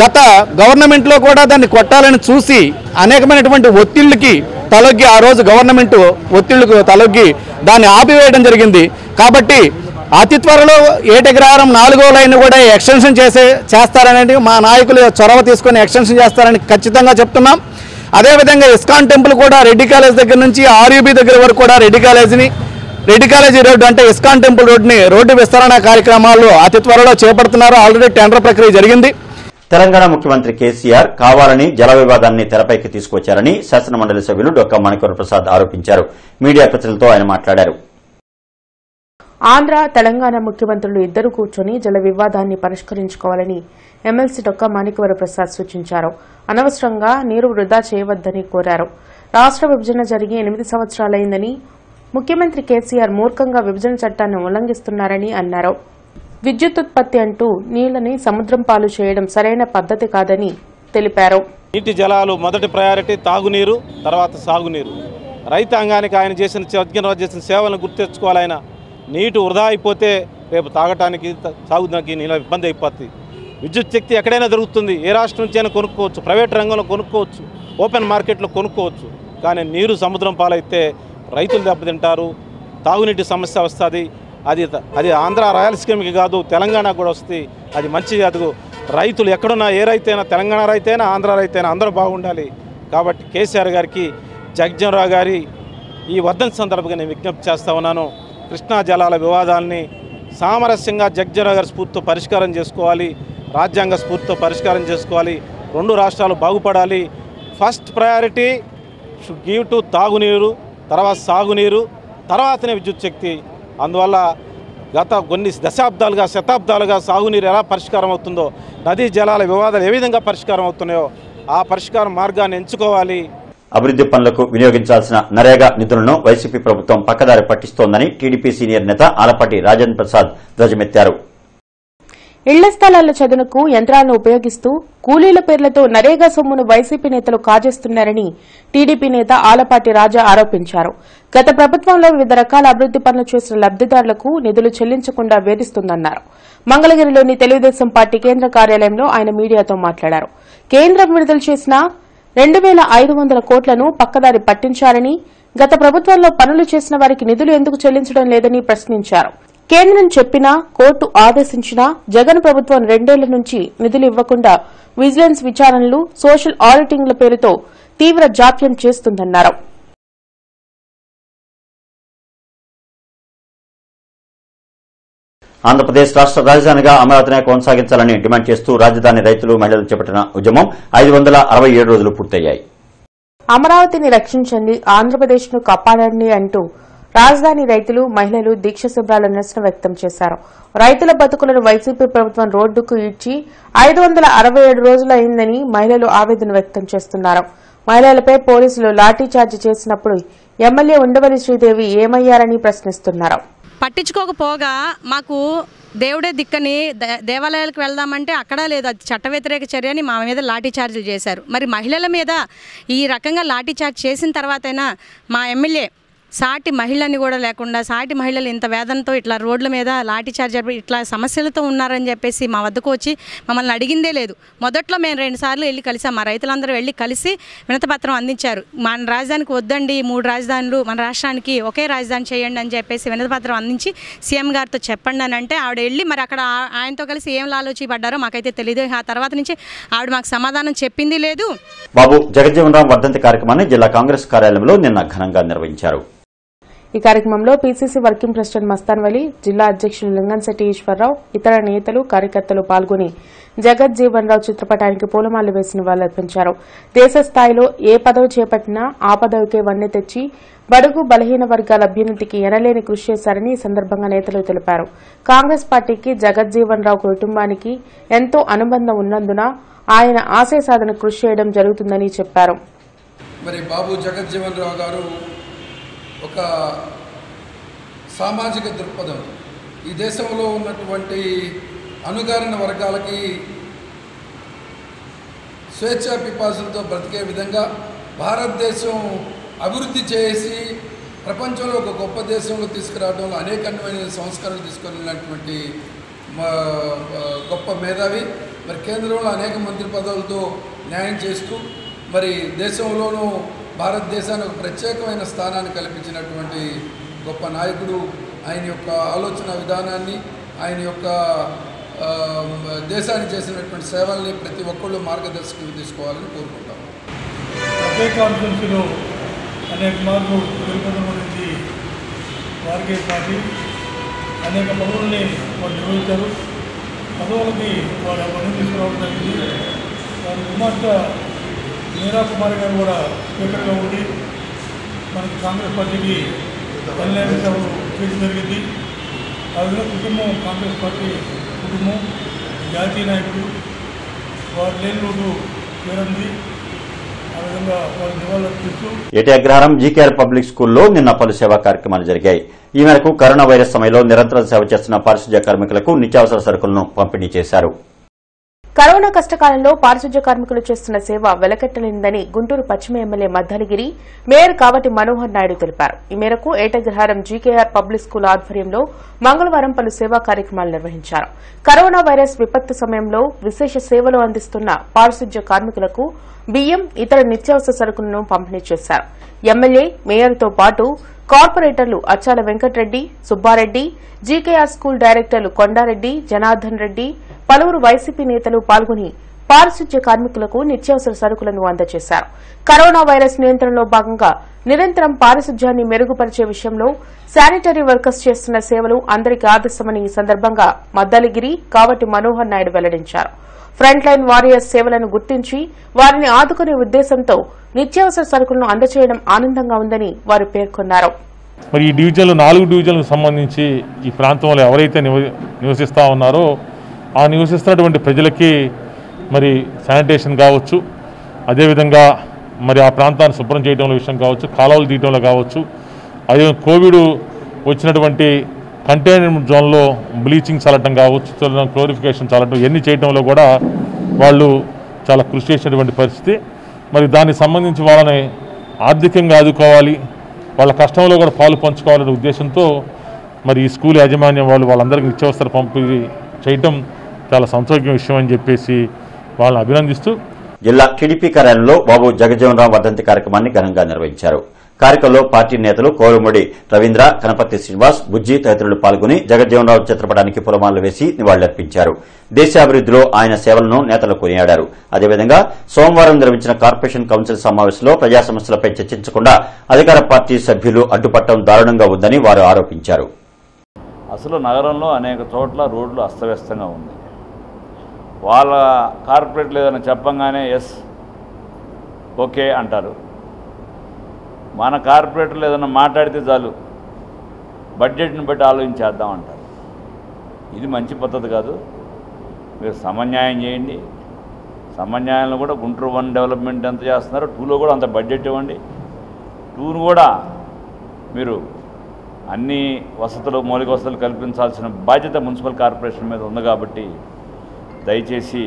గత గవర్నమెంట్లో కూడా దాన్ని కొట్టాలని చూసి అనేకమైనటువంటి ఒత్తిళ్ళకి తలొగ్గి ఆ రోజు గవర్నమెంట్ ఒత్తిళ్ళకు తలొగ్గి దాన్ని ఆపివేయడం జరిగింది. కాబట్టి అతి త్వరలో ఏటగ్రహారం నాలుగో లైన్ కూడా ఎక్స్టెన్షన్ చేసే చేస్తారనేది మా నాయకులు చొరవ తీసుకొని ఎక్స్టెన్షన్ చేస్తారని ఖచ్చితంగా చెప్తున్నాం. అదేవిధంగా ఇస్కాన్ టెంపుల్ కూడా రెడ్డి కాలేజ్ దగ్గర నుంచి ఆర్యూబీ దగ్గర వరకు కూడా రెడ్డి కాలేజీని రెడ్డి కాలేజీ రోడ్డు అంటే ఇస్కాన్ టెంపుల్ రోడ్డుని రోడ్డు విస్తరణ కార్యక్రమాలు అతి త్వరలో చేపడుతున్నారు. ఆల్రెడీ టెండర్ ప్రక్రియ జరిగింది. తెలంగాణ ముఖ్యమంత్రి కేసీఆర్ కావాలని జల వివాదాన్ని తెరపైకి తీసుకొచ్చారని శాసనమండలి సభ్యులు డొక్కా మణికూర్ ప్రసాద్ ఆరోపించారు. మీడియా ప్రతినిధులతో ఆయన మాట్లాడారు. ఆంధ్ర తెలంగాణ ముఖ్యమంత్రులు ఇద్దరు కూర్చొని జల వివాదాన్ని పరిష్కరించుకోవాలని ఎమ్మెల్సీ డొక్కా మాణికవర ప్రసాద్ సూచించారు. అనవసరంగా నీరు వృధా చేయవద్దని కోరారు. రాష్ట్ర విభజన జరిగి ఎనిమిది సంవత్సరాలైందని ముఖ్యమంత్రి కేసీఆర్ మూర్ఖంగా విభజన చట్టాన్ని ఉల్లంఘిస్తున్నారని అన్నారు. విద్యుత్ ఉత్పత్తి అంటూ నీళ్ళని సముద్రం పాలు చేయడం సరైన పద్ధతి కాదని తెలిపారు. నీటి జలాలు మొదటి ప్రయారిటీ తాగునీరు తర్వాత సాగునీరు. రైతాంగానికి ఆయన చేసిన యజ్ఞరాజు చేసిన సేవలను గుర్తించుకోవాలి ఆయన. నీటి వృధా అయిపోతే రేపు తాగటానికి సాగుదానికి నీళ్ళ ఇబ్బంది అయిపోతుంది విద్యుత్ శక్తి ఎక్కడైనా దొరుకుతుంది. ఏ రాష్ట్రం నుంచి అయినా కొనుక్కోవచ్చు. ప్రైవేట్ రంగంలో కొనుక్కోవచ్చు. ఓపెన్ మార్కెట్లో కొనుక్కోవచ్చు. కానీ నీరు సముద్రం పాలైతే రైతులు దెబ్బతింటారు. తాగునీటి సమస్య వస్తుంది. అది అది ఆంధ్ర రాయలసీమకి కాదు తెలంగాణకు కూడా వస్తుంది అది మంచిది అదుగు రైతులు ఎక్కడున్నా ఏ రైతైనా తెలంగాణ రైతైనా ఆంధ్ర రైతైనా అందరూ బాగుండాలి. కాబట్టి కేసీఆర్ గారికి జగజ్జనరావు గారి ఈ వర్ధన సందర్భంగా నేను విజ్ఞప్తి చేస్తా ఉన్నాను. కృష్ణా జలాల వివాదాల్ని సామరస్యంగా జగజ్జనరావు గారి స్ఫూర్తితో పరిష్కారం చేసుకోవాలి. రాజ్యాంగ స్ఫూర్తితో పరిష్కారం చేసుకోవాలి. రెండు రాష్ట్రాలు బాగుపడాలి. ఫస్ట్ ప్రయారిటీ గివ్ టు తాగునీరు తర్వాత సాగునీరు తర్వాతనే విద్యుత్ శక్తి. అందువల్ల గత కొన్ని దశాబ్దాలుగా శతాబ్దాలుగా సాగునీరు ఎలా పరిష్కారం అవుతుందో నదీ జలాల వివాదాలు ఏ విధంగా పరిష్కారం అవుతున్నాయో ఆ పరిష్కార మార్గాన్ని ఎంచుకోవాలి. అభివృద్ధి పనులకు వినియోగించాల్సిన నరేగా నిధులను వైసీపీ ప్రభుత్వం పక్కదారి పట్టిస్తోందని టీడీపీ సీనియర్ నేత ఆలపాటి రాజేంద్ర ప్రసాద్ ధ్వజమెత్తారు. ఇళ్ళ స్థలాల చదునుకు యంత్రాలను ఉపయోగిస్తూ కూలీల పేర్లతో నరేగా సొమ్మును వైసీపీ నేతలు కాజేస్తున్నారని టీడీపీ నేత ఆలపాటి రాజా ఆరోపించారు. గత ప్రభుత్వంలో వివిధ రకాల అభివృద్ది పనులు చేసిన లబ్దిదారులకు నిధులు చెల్లించకుండా వేధిస్తుందన్నారు. మంగళగిరిలోని తెలుగుదేశం పార్టీ కేంద్ర కార్యాలయంలో ఆయన మీడియాతో మాట్లాడారు. కేంద్రం విడుదల చేసిన రెండు వేల ఐదు వందల కోట్లను పక్కదారి పట్టించారని గత ప్రభుత్వంలో పనులు చేసిన వారికి నిధులు ఎందుకు చెల్లించడం లేదని ప్రశ్నించారు. కేంద్రం చెప్పినా కోర్టు ఆదేశించినా జగన్ ప్రభుత్వం రెండేళ్ళ నుంచి నిధులు ఇవ్వకుండా విజిలెన్స్ విచారణలు సోషల్ ఆడిటింగ్ల పేరుతో తీవ్ర జాప్యం చేస్తుందన్నారు. ఆంధ్రప్రదేశ్ రాష్ట్ర రాజధానిగా అమరావతినే కొనసాగించాలని డిమాండ్ చేస్తూ రాజధాని రైతులు మహిళలు చేపట్టిన ఉద్యమం ఐదు వందల అరవై ఏడు రోజులు పూర్తయ్యాయి. అమరావతిని రక్షించండి ఆంధ్రప్రదేశ్ను కాపాడండి అంటూ రాజధాని రైతులు మహిళలు దీక్ష శుభ్రాల నిరసన వ్యక్తం చేశారు. రైతుల బతుకులను వైసీపీ ప్రభుత్వం రోడ్డుకు ఇచ్చి ఐదు వందల అరవై ఏడు రోజులు అయిందని మహిళలు ఆవేదన వ్యక్తం చేస్తున్నారు. మహిళలపై పోలీసులు లాఠీచార్జి చేసినప్పుడు ఎమ్మెల్యే ఉండవల్లి శ్రీదేవి ఏమయ్యారని ప్రశ్నిస్తున్నారు. పట్టించుకోకపోగా మాకు దేవుడే దిక్కని దే- దేవాలయాలకు వెళ్దామంటే అక్కడ లేదు. అది చట్ట వ్యతిరేక చర్య అని మా మీద లాఠీ చార్జీలు చేశారు. మరి మహిళల మీద ఈ రకంగా లాఠీ చార్జ్ చేసిన తర్వాతైనా మా ఎమ్మెల్యే సాటి మహిళని కూడా లేకుండా సాటి మహిళలు ఇంత వేదనతో ఇట్లా రోడ్ల మీద లాఠీ చార్జ్ జరిపి ఇట్లా సమస్యలతో ఉన్నారని చెప్పేసి మా వద్దకు వచ్చి మమ్మల్ని అడిగిందే లేదు. మొదట్లో మేము రెండుసార్లు వెళ్ళి కలిసాం. మా రైతులందరూ వెళ్ళి కలిసి వినతపత్రం అందించారు. మన రాజధానికి వద్దండి మూడు రాజధానులు మన రాష్ట్రానికి ఒకే రాజధాని చేయండి అని చెప్పేసి వినతపత్రం అందించి సీఎం గారితో చెప్పండి అని అంటే ఆవిడ వెళ్ళి మరి అక్కడ ఆయనతో కలిసి ఏం ఆలోచి పడ్డారో మాకైతే తెలియదు ఆ తర్వాత నుంచి ఆవిడ మాకు సమాధానం చెప్పింది లేదు. బాబు జగజ్జీవన్ రామ్ వర్ధంతి కార్యక్రమాన్ని జిల్లా కాంగ్రెస్ కార్యాలయంలో నిన్న ఘనంగా నిర్వహించారు. ఈ కార్యక్రమంలో PCC working president Mastan Vali జిల్లా అధ్యక్షులు లింగంశెట్టి ఈశ్వరరావు ఇతర నేతలు కార్యకర్తలు పాల్గొని జగత్ జీవన్ రావు చిత్రపటానికి పూలమాలలు వేసి నివాళులర్పించారు దేశ స్థాయిలో ఏ పదవి చేపట్టినా ఆ పదవికే వన్నె తెచ్చి బడుగు బలహీన వర్గాల అభ్యున్నతికి ఎనలేని కృషి చేశారని ఈ సందర్భంగా నేతలు తెలిపారు. కాంగ్రెస్ పార్టీకి జగత్ జీవన్ రావు కుటుంబానికి ఎంతో అనుబంధం ఉన్నందున ఆయన ఆశయ సాధన కృషి చేయడం జరుగుతుందని చెప్పారు. మరి బాబు జగజ్జీవన్ రావు గారు ఒక సామాజిక దృక్పథం. ఈ దేశంలో ఉన్నటువంటి అనుగారిన వర్గాలకి స్వేచ్ఛా పిపాసులతో బ్రతికే విధంగా భారతదేశం అభివృద్ధి చేసి ప్రపంచంలో ఒక గొప్ప దేశంలో తీసుకురావడంలో అనేకమైన సంస్కరణలు తీసుకెళ్ళినటువంటి మా గొప్ప మేధావి. మరి కేంద్రంలో అనేక మంత్రి పదవులతో న్యాయం చేస్తూ మరి దేశంలోనూ భారతదేశానికి ఒక ప్రత్యేకమైన స్థానాన్ని కల్పించినటువంటి గొప్ప నాయకుడు ఆయన యొక్క ఆలోచన విధానాన్ని ఆయన యొక్క దేశానికి చేసినటువంటి సేవల్ని ప్రతి ఒక్కళ్ళు మార్గదర్శకం తీసుకోవాలని కోరుకుంటాం. ఒకే కాన్ఫరెన్స్లో అనేక మార్లు తిరుపతి నుంచి వారికి పార్టీ అనేక పదవుల్ని వారు నిర్వహించారు. పదవులకి వారు పని తీసుకురావడం జరిగింది. వారి కుమార్తె మీరా కుమారి గారు కూడా స్పీకర్గా ఉండి మనకి కాంగ్రెస్ పార్టీకి కళ్యాణ సేవలు చేయడం జరిగింది. ఆ విధంగా కుటుంబం కాంగ్రెస్ పార్టీ కుటుంబం జాతీయ నాయకుడు వారు లేని లోటు పేరుంది ఏటి అగ్రహారం జీకేఆర్ పబ్లిక్ స్కూల్లో నిన్న పలు సేవా కార్యక్రమాలు జరిగాయి. ఈ మేరకు కరోనా వైరస్ సమయంలో నిరంతరం సేవ చేస్తున్న పారిశుధ్య కార్మికులకు నిత్యావసర సరుకులను పంపిణీ చేశారు. కరోనా కష్టకాలంలో పారిశుద్ధ్య కార్మికులు చేస్తున్న సేవ వెలకట్టలేనిదని గుంటూరు పశ్చిమ ఎమ్మెల్యే మద్దలగిరి మేయర్ కావటి మనోహర్ నాయుడు తెలిపారు. ఈ మేరకు ఏటగ్రహారం జీకేఆర్ పబ్లిక్ స్కూల్ ఆధ్వర్యంలో మంగళవారం పలు సేవా కార్యక్రమాలు నిర్వహించారు. కరోనా వైరస్ విపత్తు సమయంలో విశేష సేవలు అందిస్తున్న పారిశుద్ధ్య కార్మికులకు బియ్యం ఇతర నిత్యావసర సరుకులను పంపిణీ చేశారు. ఎమ్మెల్యే మేయర్తో పాటు కార్పొరేటర్లు అచ్చాల వెంకటరెడ్డి సుబ్బారెడ్డి జీకేఆర్ స్కూల్ డైరెక్టర్లు కొండారెడ్డి జనార్దన్ రెడ్డి పలువురు వైసీపీ నేతలు పాల్గొని పారిశుధ్య కార్మికులకు నిత్యావసర సరుకులను అందజేశారు. కరోనా వైరస్ నియంత్రణలో భాగంగా నిరంతరం పారిశుధ్యాన్ని మెరుగుపరిచే విషయంలో శానిటరీ వర్కర్స్ చేస్తున్న సేవలు అందరికీ ఆదర్శమని ఈ సందర్భంగా మద్దలిగిరి కావటి మనోహర్ నాయుడు వెల్లడించారు. ఫ్రంట్ లైన్ వారియర్స్ సేవలను గుర్తించి వారిని ఆదుకునే ఉద్దేశంతో నిత్యావసర సరుకులను అందజేయడం ఆనందంగా ఉందని వారు పేర్కొన్నారు. మరి ఈ డివిజన్లు నాలుగు డివిజన్లకు సంబంధించి ఈ ప్రాంతంలో ఎవరైతే నివ నివసిస్తూ ఉన్నారో ఆ నివసిస్తున్నటువంటి ప్రజలకి మరి శానిటేషన్ కావచ్చు అదేవిధంగా మరి ఆ ప్రాంతాన్ని శుభ్రం చేయడంలో విషయం కావచ్చు కాలువలు తీయడంలో కావచ్చు అదే కోవిడ్ వచ్చినటువంటి కంటైన్మెంట్ జోన్లో బ్లీచింగ్ చల్లటం కావచ్చు క్లోరిఫికేషన్ చల్లటం ఇవన్నీ చేయడంలో కూడా వాళ్ళు చాలా కృషి చేసినటువంటి పరిస్థితి. మరి దానికి సంబంధించి వాళ్ళని ఆర్థికంగా ఆదుకోవాలి వాళ్ళ కష్టంలో కూడా పాలు పంచుకోవాలనే ఉద్దేశంతో మరి ఈ స్కూల్ యాజమాన్యం వాళ్ళు వాళ్ళందరికీ నిత్యావసర పంపిణీ చేయటం చాలా సంతోషం విషయం అని చెప్పేసి వాళ్ళని అభినందిస్తూ జిల్లా టీడీపీ కార్యాలయంలో బాబు జగజ్జీవనరావు వర్ధంతి కార్యక్రమాన్ని ఘనంగా నిర్వహించారు. కార్యక్రమంలో పార్టీ నేతలు కోరుమడి రవీంద్ర కనపర్తి శ్రీనివాస్ బుజ్జి తదితరులు పాల్గొని జగజ్జీవనరావు చిత్రపటానికి పులమాలు వేసి నివాళులర్పించారు. దేశాభివృద్దిలో ఆయన సేవలను నేతలు కొనియాడారు. అదేవిధంగా సోమవారం నిర్వహించిన కార్పొరేషన్ కౌన్సిల్ సమావేశంలో ప్రజా సమస్యలపై చర్చించకుండా అధికార పార్టీ సభ్యులు అడ్డుపట్టడం దారుణంగా ఉందని వారు ఆరోపించారు. అసలు నగరంలో అనేక చోట్ల రోడ్లు అస్తవ్యస్తంగా ఉంది. వాళ్ళ కార్పొరేట్ లేదని చెప్పంగానే ఎస్ ఓకే అంటారు. మన కార్పొరేటర్లు ఏదైనా మాట్లాడితే చాలు. బడ్జెట్ని బట్టి ఆలోచించేద్దాం అంటారు. ఇది మంచి పద్ధతి కాదు. మీరు సమన్యాయం చేయండి. సమన్యాయంలో కూడా గుంటూరు వన్ డెవలప్మెంట్ ఎంత చేస్తున్నారో? టూలో కూడా అంత బడ్జెట్ ఇవ్వండి. టూను కూడా మీరు అన్ని వసతులు మౌలిక వసతులు కల్పించాల్సిన బాధ్యత మున్సిపల్ కార్పొరేషన్ మీద ఉంది కాబట్టి దయచేసి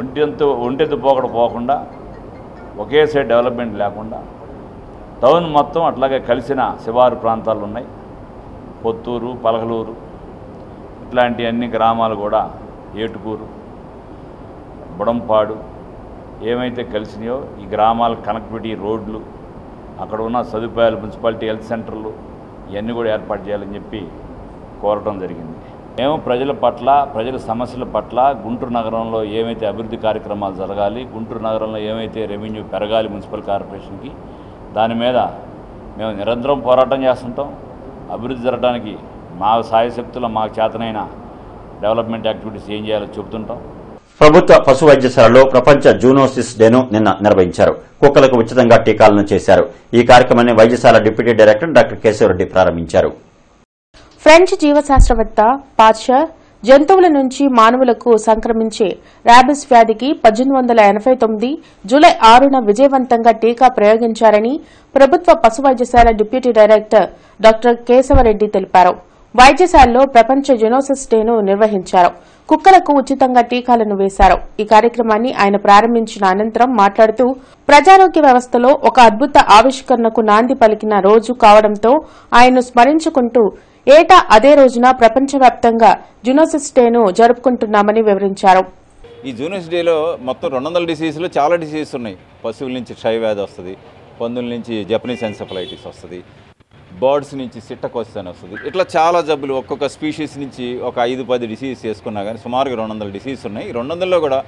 ఒంటెంతు ఒంటెత్తు పోకడ పోకుండా ఒకేసారి డెవలప్మెంట్ లేకుండా టౌన్ మొత్తం అట్లాగే కలిసిన శివారు ప్రాంతాలు ఉన్నాయి. పొత్తూరు పలహలూరు ఇట్లాంటి అన్ని గ్రామాలు కూడా ఏటుకూరు బుడంపాడు ఏమైతే కలిసినాయో ఈ గ్రామాల కనెక్టివిటీ రోడ్లు అక్కడ ఉన్న సదుపాయాలు మున్సిపాలిటీ హెల్త్ సెంటర్లు ఇవన్నీ కూడా ఏర్పాటు చేయాలని చెప్పి కోరటం జరిగింది. మేము ప్రజల పట్ల ప్రజల సమస్యల పట్ల గుంటూరు నగరంలో ఏమైతే అభివృద్ధి కార్యక్రమాలు జరగాలి గుంటూరు నగరంలో ఏమైతే రెవెన్యూ పెరగాలి మున్సిపల్ కార్పొరేషన్కి దాని మీద మేము నిరంతరం పోరాటం చేస్తుంటాం. అభివృద్ధి జరగడానికి మా సాయశక్తుల మాకు చేతనైన డెవలప్మెంట్ యాక్టివిటీస్ ఏం చేయాలో చెబుతుంటాం. ప్రభుత్వ పశు వైద్యశాలలో ప్రపంచ జూనోసిస్ డేను నిన్న నిర్వహించారు. కుక్కలకు ఉచితంగా టీకాలను చేశారు. ఈ కార్యక్రమాన్ని వైద్యశాల డిప్యూటీ డైరెక్టర్ డాక్టర్ కేశవరెడ్డి ప్రారంభించారు. ఫ్రెంచ్ జీవశాస్త్రవేత్త పాశ్చర్ జంతువుల నుంచి మానవులకు సంక్రమించే ర్యాబిస్ వ్యాధికి పద్దెనిమిది వందల ఎనభై తొమ్మిది జూలై ఆరున విజయవంతంగా టీకా ప్రయోగించారని ప్రభుత్వ పశు వైద్యశాల డిప్యూటీ డైరెక్టర్ డాక్టర్ కేశవరెడ్డి తెలిపారు. వైద్యశాలలో ప్రపంచ జెనోసిస్ డేను నిర్వహించారు. కుక్కలకు ఉచితంగా టీకాలను వేశారు. ఈ కార్యక్రమాన్ని ఆయన ప్రారంభించిన అనంతరం మాట్లాడుతూ ప్రజారోగ్య వ్యవస్థలో ఒక అద్భుత ఆవిష్కరణకు నాంది పలికిన రోజు కావడంతో ఆయన్ను స్మరించుకుంటూ ఏటా అదే రోజున ప్రపంచవ్యాప్తంగా జునోసిస్ డేను జరుపుకుంటున్నామని వివరించారు. ఈ జూనియర్స్ డేలో మొత్తం రెండు వందల డిసీజులు చాలా డిసీజెస్ ఉన్నాయి. పశువుల నుంచి క్షయవ్యాధి వస్తుంది పందుల నుంచి జపనీస్ ఎన్సెఫలైటిస్ వస్తుంది బర్డ్స్ నుంచి సిట్టకోసిస్ అని వస్తుంది. ఇట్లా చాలా జబ్బులు ఒక్కొక్క స్పీషీస్ నుంచి ఒక ఐదు పది డిసీజ్ చేసుకున్నా కానీ సుమారుగా రెండు వందల డిసీజ్ ఉన్నాయి. రెండు వందల్లో కూడా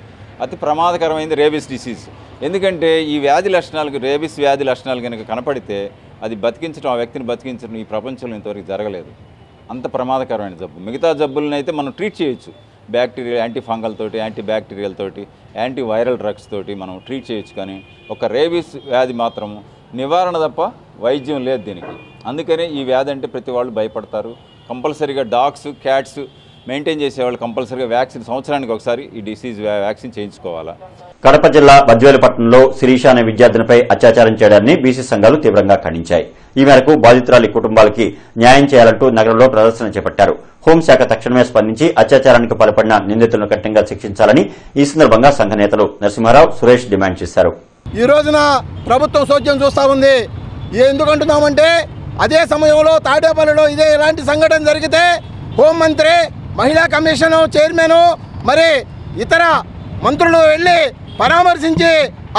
అతి ప్రమాదకరమైనది రేబిస్ డిసీజ్. ఎందుకంటే ఈ వ్యాధి లక్షణాలకు రేబిస్ వ్యాధి లక్షణాలు కనుక కనపడితే అది బతికించడం ఆ వ్యక్తిని బతికించడం ఈ ప్రపంచంలో ఇంతవరకు జరగలేదు. అంత ప్రమాదకరమైన జబ్బు. మిగతా జబ్బులను అయితే మనం ట్రీట్ చేయొచ్చు. బ్యాక్టీరియల్ యాంటీ ఫంగల్ తోటి యాంటీ బ్యాక్టీరియల్ తోటి యాంటీ వైరల్ డ్రగ్స్ తోటి మనం ట్రీట్ చేయొచ్చు కానీ ఒక రేబీస్ వ్యాధి మాత్రము నివారణ తప్ప వైద్యం లేదు దీనికి. అందుకనే ఈ వ్యాధి అంటే ప్రతి వాళ్ళు భయపడతారు. కంపల్సరీగా డాగ్స్ క్యాట్స్ మెయింటైన్ చేసేవాళ్ళు కంపల్సరీగా వ్యాక్సిన్ సంవత్సరానికి ఒకసారి ఈ డిసీజ్ వ్యాక్సిన్ చేయించుకోవాలా. కడప జిల్లా బద్వేలుపట్నంలో శిరీష అనే విద్యార్థినిపై అత్యాచారం చేయడాన్ని బీసీ సంఘాలు తీవ్రంగా ఖండించాయి. ఈ మేరకు బాధితురాలి కుటుంబాలకి న్యాయం చేయాలంటూ నగరంలో ప్రదర్శన చేపట్టారు. హోంశాఖ తక్షణమే స్పందించి అత్యాచారానికి పాల్పడిన నిందితులను కఠినంగా శిక్షించాలని ఈ సందర్భంగా సంఘ నేతలు నరసింహారావు సురేష్ డిమాండ్ చేశారు. ఈ రోజున ప్రభుత్వం సోద్యం చూస్తా ఉంది. ఎందుకంటున్నామంటే అదే సమయంలో తాడేపల్లిలో ఇదే ఇలాంటి సంఘటన జరిగితే హోంమంత్రి మహిళా కమిషన్ చైర్మన్ మరి ఇతర మంత్రులు వెళ్ళి పరామర్శించి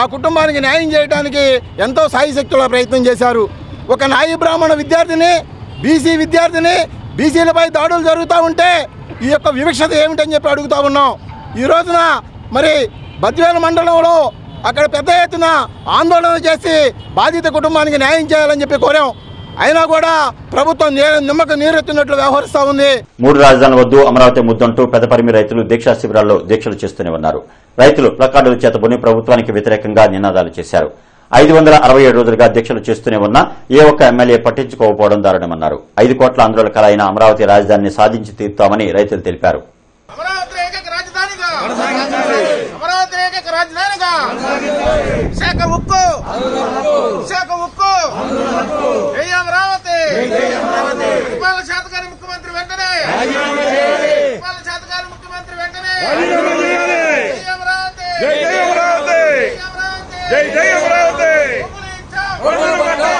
ఆ కుటుంబానికి న్యాయం చేయడానికి ఎంతో సాయశక్తుల ప్రయత్నం చేశారు. ఒక నాయి బ్రాహ్మణ విద్యార్థిని బీసీ విద్యార్థిని బీసీలపై దాడులు జరుగుతూ ఉంటే ఈ యొక్క వివక్షత ఏమిటని చెప్పి అడుగుతూ ఉన్నాం. ఈ రోజున మరి బద్వేలు మండలంలో అక్కడ పెద్ద ఎత్తున ఆందోళన చేసి బాధిత కుటుంబానికి న్యాయం చేయాలని చెప్పి కోరాం. అయినా కూడా ప్రభుత్వం నీ- నిమ్మక నీరెత్తినట్లు వ్యవహరిస్తూ ఉంది. మూడు రాజధానుల వద్దు అమరావతి ముద్దంటూ పెదపరిమి రైతులు దీక్షా శిబిరాల్లో దీక్షలు చేస్తూనే ఉన్నారు. రైతులు ప్లకార్డుల చేతబుని ప్రభుత్వానికి వ్యతిరేకంగా నినాదాలు చేశారు. ఐదు వందల అరవై ఏడు రోజులుగా అధ్యక్షులు చేస్తూనే ఉన్నా ఏ ఒక్క ఎమ్మెల్యే పట్టించుకోకపోవడం దారుణమన్నారు. ఐదు కోట్ల ఆందోళనకర కలైన అమరావతి రాజధానిని సాధించి తీరుతామని రైతులు తెలిపారు. అమరావతి ఉక్కు! విశాఖ ఉక్కు! అమరావతి! ఉపాల శాతకారి ముఖ్యమంత్రి వెంటనే! ఉపాల శాతకారి ముఖ్యమంత్రి వెంటనే! అమరావతి! జై అమరావతి! జై అమరావతి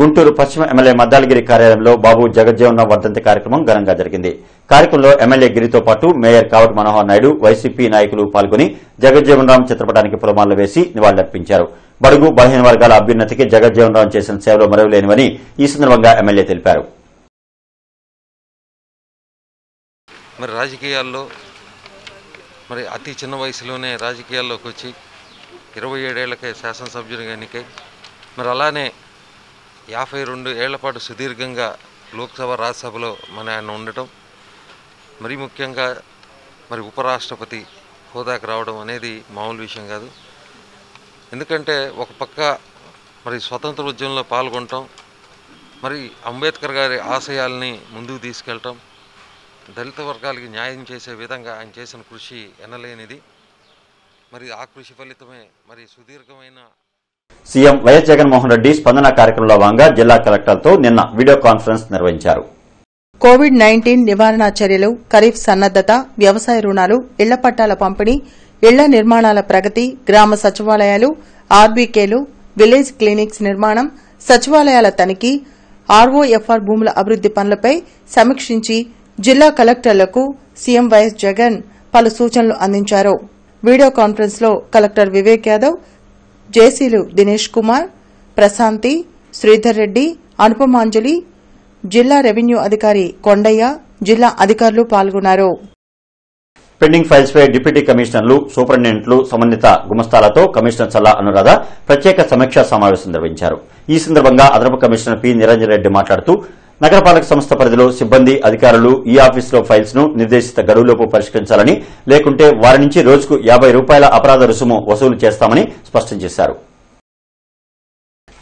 గుంటూరు పశ్చిమ ఎమ్మెల్యే మద్దాలగిరి కార్యాలయంలో బాబు జగజ్జీవన్ వర్ధంతి కార్యక్రమం ఘనంగా జరిగింది. కార్యక్రమంలో ఎమ్మెల్యే గిరితో పాటు మేయర్ కావటి మనోహర్ నాయుడు వైసీపీ నాయకులు పాల్గొని జగజ్జీవన్ రామ్ చిత్రపటానికి పులమాలలు వేసి నివాళులర్పించారు. బడుగు బలహీన వర్గాల అభ్యున్నతికి జగజ్జీవన్ రామ్ చేసిన సేవలు మరవలేనివని ఈ సందర్భంగా ఎమ్మెల్యే తెలిపారు. మరి రాజకీయాల్లో మరి అతి చిన్న వయసులోనే రాజకీయాల్లోకి వచ్చి ఇరవై ఏడేళ్ళకే శాసనసభ్యునిగా ఎన్నికై మరి అలానే యాభై రెండు ఏళ్ళ పాటు సుదీర్ఘంగా లోక్సభ రాజ్యసభలో మన ఆయన ఉండటం మరీ ముఖ్యంగా మరి ఉపరాష్ట్రపతి హోదాకు రావడం అనేది మామూలు విషయం కాదు. ఎందుకంటే ఒక పక్క మరి స్వతంత్ర ఉద్యమంలో పాల్గొనటం మరి అంబేద్కర్ గారి ఆశయాల్ని ముందుకు తీసుకెళ్ళటం దళిత వర్గాలకి న్యాయం చేసే విధంగా ఆయన చేసిన కృషి ఎనలేనిది. మరి ఆ కృషి ఫలితమే మరి సుదీర్ఘమైన సీఎం వైఎస్ జగన్మోహన్ రెడ్డి స్పందన కార్యక్రమంలో భాగంగా జిల్లా కలెక్టర్లతో నిన్న వీడియో కాన్ఫరెన్స్ నిర్వహించారు. కోవిడ్ నైన్టీన్ నివారణ చర్యలు ఖరీఫ్ సన్నద్దత వ్యవసాయ రుణాలు ఇళ్ళ పట్టాల పంపిణీ ఇళ్ళ నిర్మాణాల ప్రగతి గ్రామ సచివాలయాలు ఆర్బీకేలు విలేజ్ క్లినిక్స్ నిర్మాణం సచివాలయాల తనిఖీ ఆర్ఓఎఫ్ఆర్ భూముల అభివృద్ది పనులపై సమీక్షించి జిల్లా కలెక్టర్లకు సీఎం వైఎస్ జగన్ పలు సూచనలు అందించారు. వీడియో కాన్ఫరెన్స్లో కలెక్టర్ వివేక్ యాదవ్ జేసీలు దినేష్ కుమార్ ప్రశాంతి శ్రీధర్ రెడ్డి అనుపమాంజలి జిల్లా రెవెన్యూ అధికారి కొండయ్య జిల్లా అధికారులు పాల్గొన్నారు. పెండింగ్ ఫైల్స్ పై డిప్యూటీ కమిషనర్లు సూపరింటెండెంట్లు సంబంధిత గుమస్తాలతో కమిషనర్ చల్లా అనురాధ ప్రత్యేక సమీక్షా సమావేశం నిర్వహించారు. ఈ సందర్భంగా అదనపు కమిషనర్ పి. నిరంజన్ రెడ్డి మాట్లాడుతూ నగరపాలక సంస్థ పరిధిలో సిబ్బంది అధికారులు ఈ ఆఫీసులో ఫైల్స్ను నిర్దేశిత గడువులోపు పరిష్కరించాలని లేకుంటే వారి నుంచి రోజుకు యాబై రూపాయల అపరాధ రుసుము వసూలు చేస్తామని స్పష్టం చేశారు.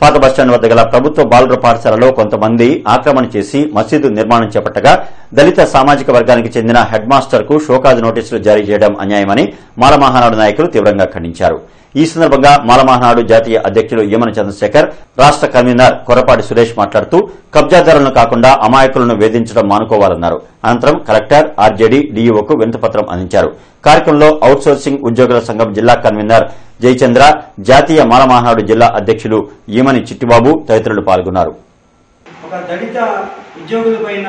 పాత బస్టాండ్ వద్ద గల ప్రభుత్వ బాలుర పాఠశాలలో కొంతమంది ఆక్రమణ చేసి మసీదు నిర్మాణం చేపట్టగా దళిత సామాజిక వర్గానికి చెందిన హెడ్ మాస్టర్కు షోకాజ్ నోటీసులు జారీ చేయడం అన్యాయమని మాల మహానాడు నాయకులు తీవ్రంగా ఖండించారు. ఈ సందర్భంగా మాలమహనాడు జాతీయ అధ్యక్షులు యమన చంద్రశేఖర్ రాష్ట కన్వీనర్ కొరపాటి సురేష్ మాట్లాడుతూ కబ్జాదారులను కాకుండా అమాయకులను వేధించడం మానుకోవాలన్నారు. అనంతరం కలెక్టర్ ఆర్జేడీ డీఈఓకు వినతిపత్రం అందించారు. కార్యక్రమంలో అవుట్సోర్సింగ్ ఉద్యోగుల సంఘం జిల్లా కన్వీనర్ జయచంద్ర జాతీయ మాలమహనాడు జిల్లా అధ్యక్షులు ఈమని చిట్టిబాబు తదితరులు పాల్గొన్నారు. ఒక దళిత ఉద్యోగుల పైన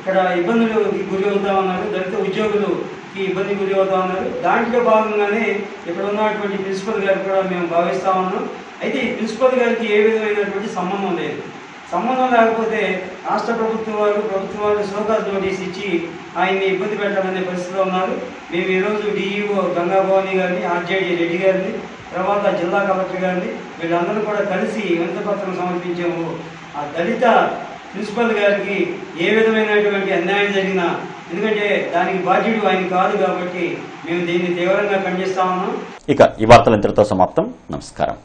ఇక్కడ ఇబ్బందులు గురి అవుతా ఉన్నారు. దళిత ఉద్యోగులకి ఇబ్బంది గురి అవుతా ఉన్నారు. దాంట్లో భాగంగానే ఇక్కడ ఉన్నటువంటి ప్రిన్సిపల్ గారు కూడా మేము భావిస్తూ ఉన్నాం. అయితే ఈ ప్రిన్సిపల్ గారికి ఏ విధమైనటువంటి సంబంధం లేదు. సంబంధం లేకపోతే రాష్ట్ర ప్రభుత్వం వారు ప్రభుత్వం వారు సోకాస్ నోటీస్ ఇచ్చి ఆయన్ని ఇబ్బంది పెట్టాలనే పరిస్థితిలో ఉన్నారు. మేము ఈరోజు డిఈఓ గంగా భవాని గారిని ఆర్జేడి రెడ్డి గారిని తర్వాత జిల్లా కలెక్టర్ గారిని వీళ్ళందరూ కూడా కలిసి వినతిపత్రం సమర్పించాము. ఆ దళిత ప్రిన్సిపల్ గారికి ఏ విధమైనటువంటి అన్యాయం జరిగినా ఎందుకంటే దానికి బాధ్యుడు ఆయన కాదు కాబట్టి మేము దీన్ని తీవ్రంగా ఖండిస్తా ఉన్నాం. ఇక ఈ వార్తలు ఇంతటితో సమాప్తం. నమస్కారం.